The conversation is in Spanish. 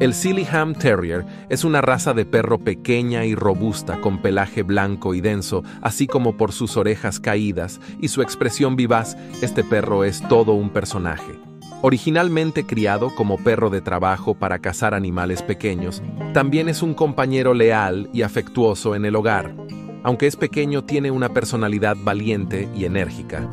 El Sealyham Terrier es una raza de perro pequeña y robusta con pelaje blanco y denso, así como por sus orejas caídas y su expresión vivaz, este perro es todo un personaje. Originalmente criado como perro de trabajo para cazar animales pequeños, también es un compañero leal y afectuoso en el hogar. Aunque es pequeño, tiene una personalidad valiente y enérgica.